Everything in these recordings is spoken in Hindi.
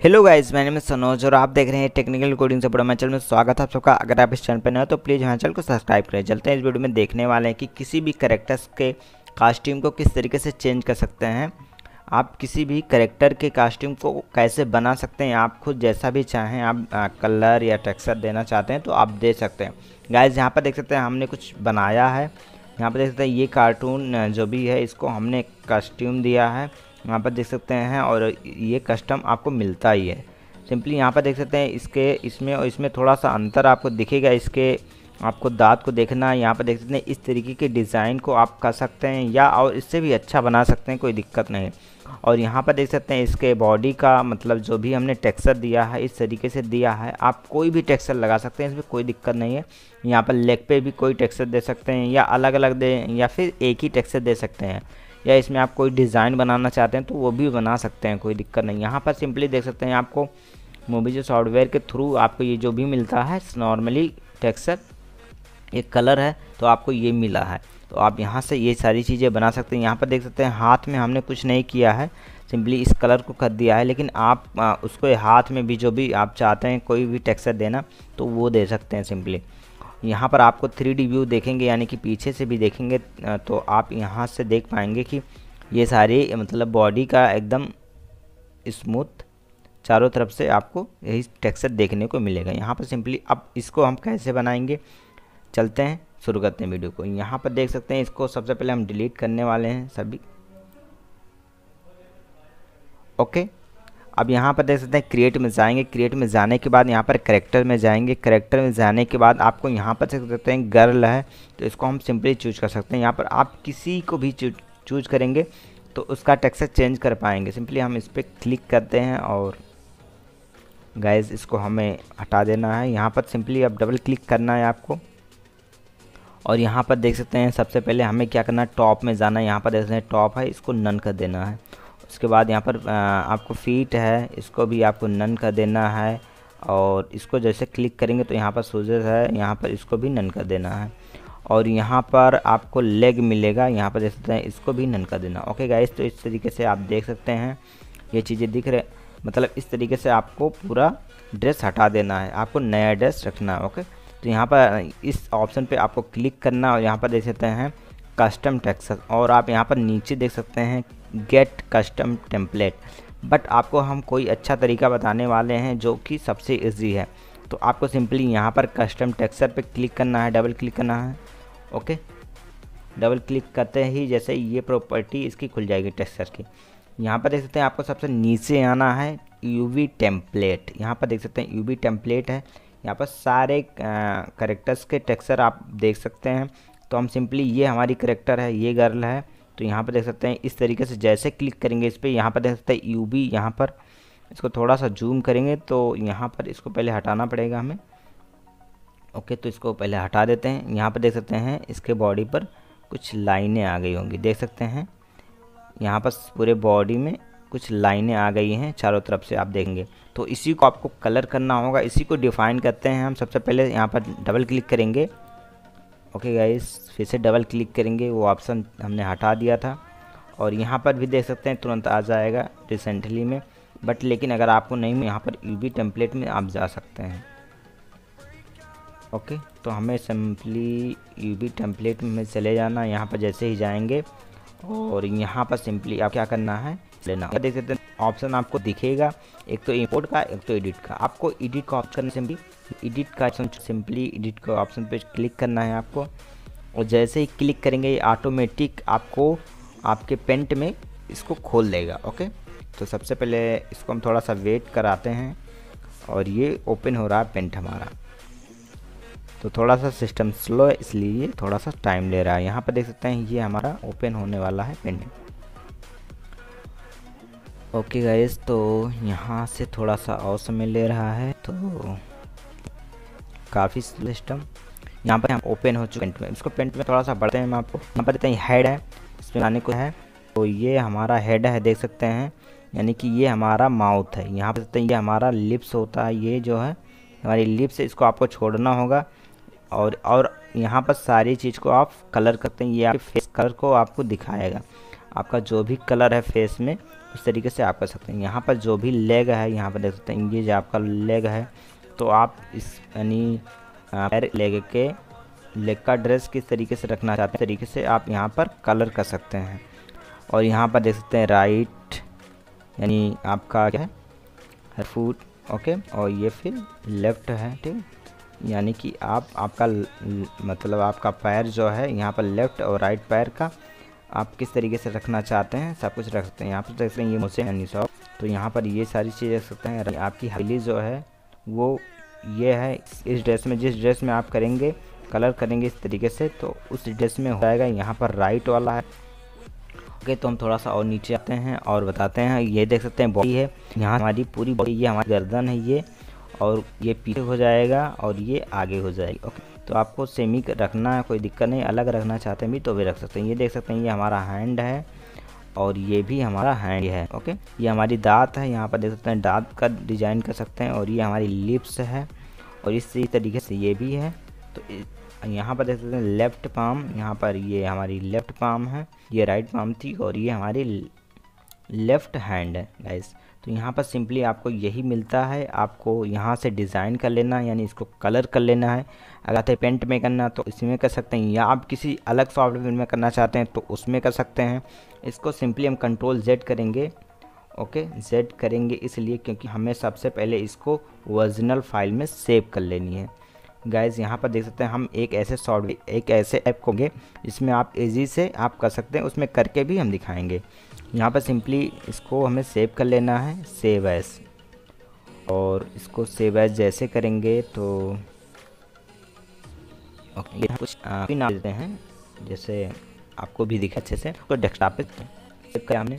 हेलो गाइस मैंने में सनोज और आप देख रहे हैं टेक्निकल कोडिंग से बड़ा मैं चैनल में स्वागत है आप सबका। अगर आप इस चैनल पर नए हो तो प्लीज़ हमारे चैनल को सब्सक्राइब करें। चलते हैं इस वीडियो में देखने वाले हैं कि किसी भी करेक्टर्स के कास्ट्यूम को किस तरीके से चेंज कर सकते हैं। आप किसी भी करेक्टर के कास्ट्यूम को कैसे बना सकते हैं, आप खुद जैसा भी चाहें, आप कलर या टेक्सचर देना चाहते हैं तो आप दे सकते हैं। गाइज़ यहाँ पर देख सकते हैं हमने कुछ बनाया है। यहाँ पर देख सकते हैं ये कार्टून जो भी है, इसको हमने कास्ट्यूम दिया है। यहाँ पर देख सकते हैं और ये कस्टम आपको मिलता ही है। सिंपली यहाँ पर देख सकते हैं इसके, इसमें और इसमें थोड़ा सा अंतर आपको दिखेगा। इसके आपको दांत को देखना यहाँ पर देख सकते हैं इस तरीके के डिज़ाइन को आप कर सकते हैं या और इससे भी अच्छा बना सकते हैं, कोई दिक्कत नहीं। और यहाँ पर देख सकते हैं इसके बॉडी का मतलब जो भी हमने टेक्सचर दिया है, इस तरीके से दिया है, आप कोई भी टेक्सचर लगा सकते हैं, इसमें कोई दिक्कत नहीं है। यहाँ पर लेग पे भी कोई टेक्सचर दे सकते हैं या अलग अलग दे या फिर एक ही टेक्सचर दे सकते हैं। या इसमें आप कोई डिज़ाइन बनाना चाहते हैं तो वो भी बना सकते हैं कोई दिक्कत नहीं। यहाँ पर सिंपली देख सकते हैं आपको मूवी जो सॉफ्टवेयर के थ्रू आपको ये जो भी मिलता है नॉर्मली टेक्सचर एक कलर है तो आपको ये मिला है। तो आप यहाँ से ये सारी चीज़ें बना सकते हैं। यहाँ पर देख सकते हैं हाथ में हमने कुछ नहीं किया है सिंपली इस कलर को कर दिया है लेकिन आप आ, उसको हाथ में भी जो भी आप चाहते हैं कोई भी टेक्सचर देना तो वो दे सकते हैं सिंपली। यहाँ पर आपको थ्री डी व्यू देखेंगे, यानी कि पीछे से भी देखेंगे तो आप यहाँ से देख पाएँगे कि ये सारी मतलब बॉडी का एकदम स्मूथ चारों तरफ़ से आपको यही टेक्सचर देखने को मिलेगा। यहाँ पर सिंपली अब इसको हम कैसे बनाएँगे? चलते हैं, शुरू करते हैं वीडियो को। यहाँ पर देख सकते हैं, इसको सबसे पहले हम डिलीट करने वाले हैं सभी। ओके अब यहाँ पर देख सकते हैं क्रिएट में जाएँगे क्रिएट में जाने के बाद यहाँ पर करेक्टर में जाएँगे। करेक्टर में जाने के बाद आपको यहाँ पर देख सकते हैं गर्ल है तो इसको हम सिंपली चूज़ कर सकते हैं। यहाँ पर आप किसी को भी चूज़ करेंगे तो उसका टेक्सचर चेंज कर पाएँगे। सिंपली हम इस पर क्लिक करते हैं और गैस इसको हमें हटा देना है। यहाँ पर सिंपली अब डबल क्लिक करना है आपको। और यहाँ पर देख सकते हैं, सबसे पहले हमें क्या करना है टॉप में जाना है। यहाँ पर देख सकते हैं टॉप है, इसको नन कर देना है। उसके बाद यहाँ पर आपको फीट है, इसको भी आपको नन कर देना है और इसको जैसे क्लिक करेंगे तो यहाँ पर सूजेस है, यहाँ पर इसको भी नन कर देना है और यहाँ पर आपको लेग मिलेगा, यहाँ पर देख हैं इसको भी नन कर देना। ओके गाइस तो इस तरीके से आप देख सकते हैं, ये चीज़ें दिख रहे मतलब इस तरीके से आपको पूरा ड्रेस हटा देना है, आपको नया ड्रेस रखना है ओके तो यहाँ पर, इस ऑप्शन पे आपको क्लिक करना और यहाँ पर देख सकते हैं कस्टम टेक्सस और आप यहाँ पर नीचे देख सकते हैं गेट कस्टम टेम्पलेट बट आपको हम कोई अच्छा तरीका बताने वाले हैं जो कि सबसे ईजी है। तो आपको सिंपली यहाँ पर कस्टम टेक्सचर पे क्लिक करना है डबल क्लिक करना है। ओके डबल क्लिक करते ही जैसे ये प्रॉपर्टी इसकी खुल जाएगी टेक्सचर की। यहाँ पर देख सकते हैं आपको सबसे नीचे आना है यूवी टेम्पलेट यहाँ पर देख सकते हैं यूवी टेम्पलेट है। यहाँ पर सारे करेक्टर्स के टेक्सचर आप देख सकते हैं। तो हम सिंपली ये हमारी करेक्टर है, ये गर्ल है। तो यहाँ पर देख सकते हैं, इस तरीके से जैसे क्लिक करेंगे इस पर यहाँ पर देख सकते हैं यू बी यहाँ पर इसको थोड़ा सा जूम करेंगे तो यहाँ पर इसको पहले हटाना पड़ेगा हमें। ओके तो इसको पहले हटा देते हैं। यहाँ पर देख सकते हैं, इसके बॉडी पर कुछ लाइनें आ गई होंगी। देख सकते हैं, यहाँ पर पूरे बॉडी में कुछ लाइनें आ गई हैं चारों तरफ़ से, आप देखेंगे। तो इसी को आपको कलर करना होगा। इसी को डिफ़ाइन करते हैं हम। सबसे पहले यहाँ पर डबल क्लिक करेंगे। ओके गाइस फिर से डबल क्लिक करेंगे। वो ऑप्शन हमने हटा दिया था। और यहाँ पर भी देख सकते हैं, तुरंत आ जाएगा रिसेंटली में। बट लेकिन अगर आपको नहीं यहाँ पर यू टेम्पलेट में आप जा सकते हैं। ओके तो हमें सिंपली यू टेम्पलेट में चले जाना। यहाँ पर जैसे ही जाएँगे, और यहाँ पर सिंपली आप क्या करना है, लेना। देख सकते हैं ऑप्शन आपको दिखेगा। एक तो इंपोर्ट का, एक तो एडिट का। आपको एडिट का ऑप्शन सिंपली एडिट का ऑप्शन सिंपली एडिट का ऑप्शन पे क्लिक करना है आपको। और जैसे ही क्लिक करेंगे, ये ऑटोमेटिक आपको, आपके पेंट में इसको खोल देगा ओके तो सबसे पहले इसको हम थोड़ा सा वेट कराते हैं। और ये ओपन हो रहा है पेंट हमारा। तो थोड़ा सा सिस्टम स्लो है, इसलिए थोड़ा सा टाइम ले रहा है। यहाँ पर देख सकते हैं, ये हमारा ओपन होने वाला है पेंट ओके गाइस तो यहाँ से थोड़ा सा और समय ले रहा है तो काफ़ी सिस्टम यहाँ पर हम ओपन हो चुके पेंट में इसको पेंट में थोड़ा सा बढ़ते हैं हम आपको। यहाँ पर देते हैं हेड है, इसमें आने को है। तो ये हमारा हेड है, देख सकते हैं। यानी कि ये हमारा माउथ है। यहाँ पर देखते हैं, ये हमारा लिप्स होता है, ये जो है, हमारी लिप्स इसको आपको छोड़ना होगा। और और यहाँ पर सारी चीज़ को आप कलर करते हैं। ये फेस कलर को आपको दिखाएगा। आपका जो भी कलर है फेस में, उस तरीके से आप कर सकते हैं। यहाँ पर जो भी लेग है, यहाँ पर देख सकते हैं, ये जो आपका लेग है तो आप इस, यानी पैर लेग के, लेग का ड्रेस किस तरीके से रखना चाहते हैं, तरीके से आप यहाँ पर कलर कर सकते हैं। और यहाँ पर देख सकते हैं राइट, यानी आपका क्या है फूट ओके, और ये फिर लेफ़्ट है, ठीक। यानी कि आप, आपका मतलब आपका पैर जो है, यहाँ पर लेफ़्ट और राइट पैर का आप किस तरीके से रखना चाहते हैं, सब कुछ रख सकते हैं। यहाँ पर देख सकते हैं, ये मुझसे यानी सॉप तो यहाँ पर ये सारी चीज़ रख सकते हैं। आपकी हाईली जो है, वो ये है, इस ड्रेस में, जिस ड्रेस में आप करेंगे, कलर करेंगे इस तरीके से तो उस ड्रेस में हो जाएगा। यहाँ पर राइट वाला है। ओके तो हम थोड़ा सा और नीचे आते हैं और बताते हैं। ये देख सकते हैं, बॉडी है। यहाँ हमारी पूरी बॉडी, ये हमारी गर्दन है, ये। और ये पीछे हो जाएगा और ये आगे हो जाएगी। ओके तो आपको सेमी रखना है, कोई दिक्कत नहीं। अलग रखना चाहते हैं भी तो भी रख सकते हैं। ये देख सकते हैं, ये हमारा हैंड है और ये भी हमारा हैंड है। ओके, ये हमारी दांत है, यहाँ पर देख सकते हैं, दांत का डिज़ाइन कर सकते हैं और ये हमारी लिप्स है और इसी तरीके से ये भी है। तो यहाँ पर देख सकते हैं लेफ़्ट पाम यहाँ पर ये हमारी लेफ़्ट पाम है, ये राइट पाम थी और ये हमारी लेफ़्ट हैंड है गाइस तो यहाँ पर सिंपली आपको यही मिलता है। आपको यहाँ से डिज़ाइन कर लेना, यानी इसको कलर कर लेना है। अगर तो पेंट में करना तो इसमें कर सकते हैं, या आप किसी अलग सॉफ्टवेयर में करना चाहते हैं तो उसमें कर सकते हैं। इसको सिंपली हम कंट्रोल जेड करेंगे, ओके? जेड करेंगे इसलिए क्योंकि हमें सबसे पहले इसको ओरिजिनल फ़ाइल में सेव कर लेनी है। गाइज़ यहाँ पर देख सकते हैं हम एक ऐसे सॉफ्टवेयर, एक ऐसे ऐप होंगे जिसमें आप इजी से आप कर सकते हैं, उसमें करके भी हम दिखाएँगे। यहाँ पर सिंपली इसको हमें सेव कर लेना है सेव एस और इसको सेव एस जैसे करेंगे तो ओके यहाँ कुछ भी नाम देते हैं, जैसे आपको भी दिखे अच्छे से तो डेस्कटॉप पे सेव किया हमने,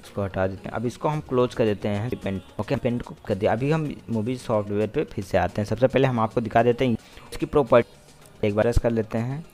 इसको हटा देते हैं। अब इसको हम क्लोज कर देते हैं पेंट ओके पेंट को कर दिया। अभी हम मूवी सॉफ्टवेयर पे फिर से आते हैं। सबसे पहले हम आपको दिखा देते हैं, इसकी प्रॉपर्टी एक बार कर लेते हैं,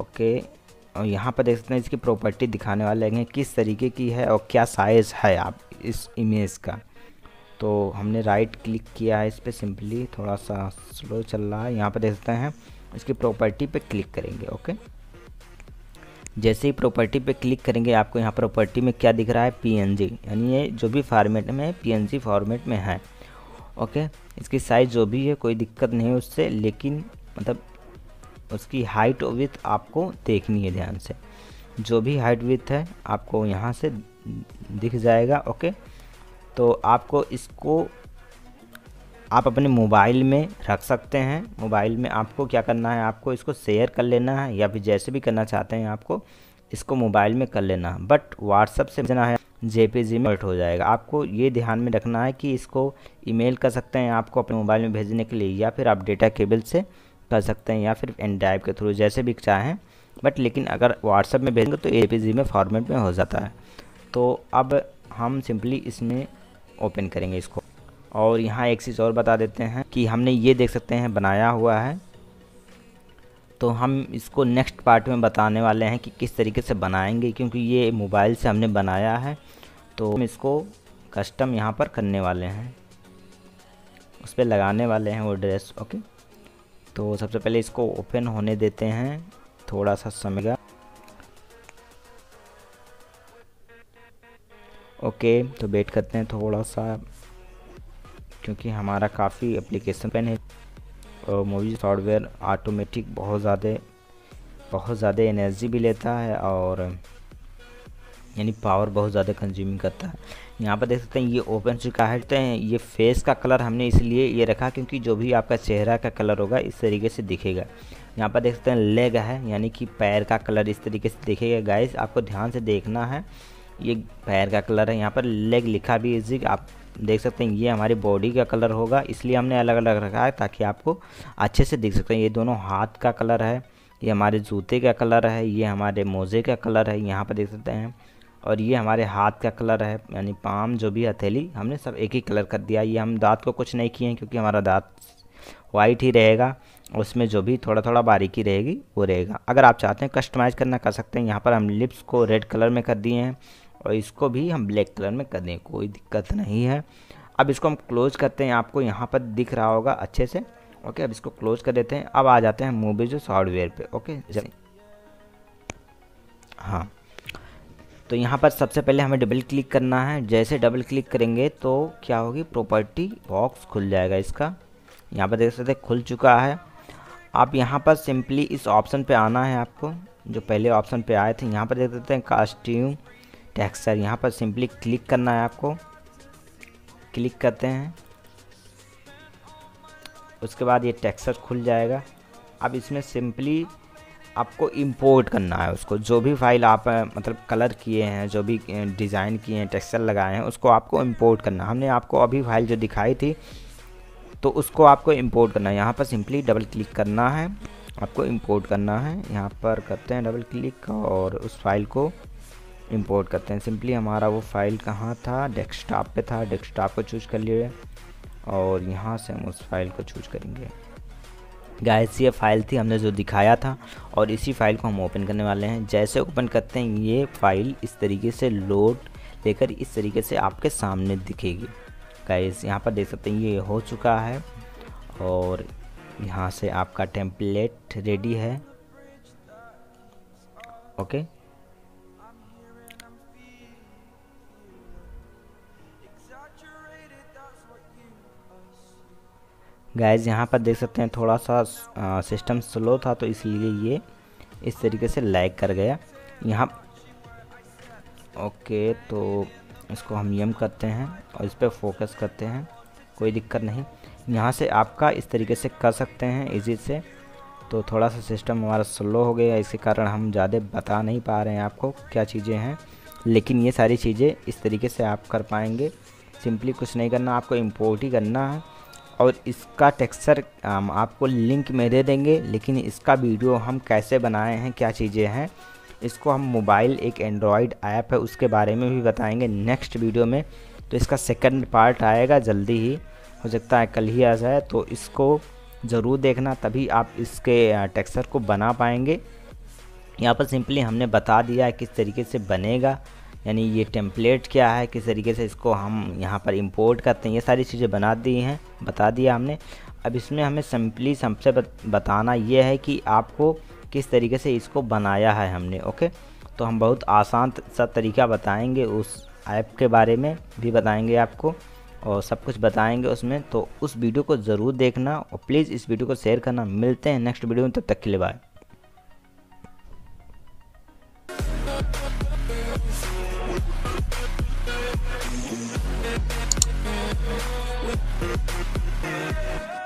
ओके और यहाँ पर देख सकते हैं इसकी प्रॉपर्टी दिखाने वाले हैं किस तरीके की है और क्या साइज़ है आप इस इमेज का। तो हमने राइट क्लिक किया है इस पर सिंपली थोड़ा सा स्लो चल रहा है। यहाँ पर देख सकते हैं, इसकी प्रॉपर्टी पे क्लिक करेंगे ओके जैसे ही प्रॉपर्टी पे क्लिक करेंगे, आपको यहाँ प्रॉपर्टी में क्या दिख रहा है? पीएनजी यानी ये जो भी फॉर्मेट में पीएनजी फॉर्मेट में है ओके इसकी साइज़ जो भी है, कोई दिक्कत नहीं है उससे, लेकिन मतलब उसकी हाइट विथ आपको देखनी है ध्यान से। जो भी हाइट विथ है, आपको यहाँ से दिख जाएगा ओके तो आपको इसको, आप अपने मोबाइल में रख सकते हैं। मोबाइल में आपको क्या करना है? आपको इसको शेयर कर लेना है, या फिर जैसे भी करना चाहते हैं आपको, इसको मोबाइल में कर लेना है। बट व्हाट्सअप से भेजना है जे में हो जाएगा। आपको ये ध्यान में रखना है कि इसको ईमेल कर सकते हैं आपको अपने मोबाइल में भेजने के लिए, या फिर आप डेटा केबल से कर सकते हैं या फिर एन ड्राइव के थ्रू जैसे भी चाहें। बट लेकिन अगर व्हाट्सअप में भेजेंगे तो एपीजी में फॉर्मेट में हो जाता है। तो अब हम सिंपली इसमें ओपन करेंगे इसको। और यहाँ एक चीज़ और बता देते हैं कि हमने ये देख सकते हैं, बनाया हुआ है। तो हम इसको नेक्स्ट पार्ट में बताने वाले हैं कि किस तरीके से बनाएँगे, क्योंकि ये मोबाइल से हमने बनाया है। तो हम इसको कस्टम यहाँ पर करने वाले हैं। उस पर लगाने वाले हैं वो ड्रेस ओके तो सबसे पहले इसको ओपन होने देते हैं थोड़ा सा समय का। ओके तो वेट करते हैं थोड़ा सा क्योंकि हमारा काफ़ी एप्लीकेशन पेन है। और मूवी सॉफ्टवेयर ऑटोमेटिक बहुत ज़्यादा बहुत ज़्यादा एनर्जी भी लेता है और यानी पावर बहुत ज़्यादा कंज्यूमिंग करता है। यहाँ पर देख सकते हैं, ये ओपन चुका है, ये फेस का कलर हमने इसलिए ये रखा क्योंकि जो भी आपका चेहरा का कलर होगा, इस तरीके से दिखेगा। यहाँ पर देख सकते हैं लेग है, यानी कि पैर का कलर इस तरीके से दिखेगा। गाइस आपको ध्यान से देखना है, ये पैर का कलर है। यहाँ पर लेग लिखा भी इजी आप देख सकते हैं, ये हमारी बॉडी का कलर होगा, इसलिए हमने अलग अलग रखा है ताकि आपको अच्छे से देख सकते हैं। ये दोनों हाथ का कलर है, ये हमारे जूते का कलर है, ये हमारे मोज़े का कलर है। यहाँ पर देख सकते हैं और ये हमारे हाथ का कलर है, यानी पाम जो भी हथेली, हमने सब एक ही कलर कर दिया। ये हम दांत को कुछ नहीं किए हैं क्योंकि हमारा दांत वाइट ही रहेगा, उसमें जो भी थोड़ा थोड़ा बारीकी रहेगी, वो रहेगा। अगर आप चाहते हैं कस्टमाइज़ करना कर सकते हैं, यहाँ पर हम लिप्स को रेड कलर में कर दिए हैं और इसको भी हम ब्लैक कलर में कर दें, कोई दिक्कत नहीं है। अब इसको हम क्लोज करते हैं, आपको यहाँ पर दिख रहा होगा अच्छे से। ओके, अब इसको क्लोज कर देते हैं। अब आ जाते हैं मूवी जो सॉफ्टवेयर पे, ओके? हाँ। तो यहाँ पर सबसे पहले हमें डबल क्लिक करना है। जैसे डबल क्लिक करेंगे तो क्या होगी? प्रॉपर्टी बॉक्स खुल जाएगा इसका। यहाँ पर देख सकते हैं, खुल चुका है। आप यहाँ पर सिंपली इस ऑप्शन पे आना है आपको। जो पहले ऑप्शन पे आए थे, यहाँ पर देख सकते हैं कास्ट्यूम टेक्सचर यहाँ पर सिंपली क्लिक करना है आपको। क्लिक करते हैं। उसके बाद ये टेक्सचर खुल जाएगा। अब इसमें सिंपली आपको इंपोर्ट करना है उसको। जो भी फ़ाइल आप मतलब कलर किए हैं, जो भी डिज़ाइन किए हैं टेक्सचर लगाए हैं, उसको आपको इंपोर्ट करना हमने आपको अभी फ़ाइल जो दिखाई थी तो उसको आपको इंपोर्ट करना है। यहाँ पर सिंपली डबल क्लिक करना है। आपको इंपोर्ट करना है। यहाँ पर करते हैं डबल क्लिक और उस फ़ाइल को इंपोर्ट करते हैं। सिंपली हमारा वो फ़ाइल कहाँ था? डेस्कटॉप पे था। डेस्कटॉप को चूज़ कर लिए। और यहाँ से हम उस फ़ाइल को चूज़ करेंगे। गाइस ये फ़ाइल थी, हमने जो दिखाया था, और इसी फ़ाइल को हम ओपन करने वाले हैं। जैसे ओपन करते हैं, ये फ़ाइल इस तरीके से लोड लेकर इस तरीके से आपके सामने दिखेगी। गाइस यहाँ पर देख सकते हैं, ये हो चुका है, और यहाँ से आपका टेम्पलेट रेडी है। ओके गैज यहाँ पर देख सकते हैं थोड़ा सा सिस्टम स्लो था तो इसलिए ये इस तरीके से लैग कर गया। यहाँ ओके तो इसको हम यम करते हैं और इस पर फोकस करते हैं, कोई दिक्कत नहीं। यहाँ से आपका इस तरीके से कर सकते हैं इजी से। तो थोड़ा सा सिस्टम हमारा स्लो हो गया, इसके कारण हम ज़्यादा बता नहीं पा रहे हैं आपको क्या चीज़ें हैं। लेकिन ये सारी चीज़ें इस तरीके से आप कर पाएँगे। सिंपली कुछ नहीं करना, आपको इम्पोर्ट ही करना है। और इसका टेक्सचर हम आपको लिंक में दे देंगे, लेकिन इसका वीडियो हम कैसे बनाए हैं, क्या चीज़ें हैं, इसको हम मोबाइल एक एंड्रॉयड ऐप है, उसके बारे में भी बताएँगे नेक्स्ट वीडियो में। तो इसका सेकंड पार्ट आएगा जल्दी ही, हो सकता है कल ही आ जाए तो इसको ज़रूर देखना, तभी आप इसके टेक्सचर को बना पाएँगे। यहाँ पर सिंपली हमने बता दिया है किस तरीके से बनेगा यानी ये टेम्पलेट क्या है, किस तरीके से इसको हम यहाँ पर इंपोर्ट करते हैं, ये सारी चीज़ें बना दी हैं, बता दिया हमने। अब इसमें हमें सिंपली सबसे बताना ये है कि आपको किस तरीके से इसको बनाया है हमने, ओके? तो हम बहुत आसान सा तरीका बताएँगे उस ऐप के बारे में, भी बताएँगे आपको, और सब कुछ बताएँगे उसमें। तो उस वीडियो को ज़रूर देखना, और प्लीज़ इस वीडियो को शेयर करना। मिलते हैं नेक्स्ट वीडियो में, तब तक के लिए बाय Yeah.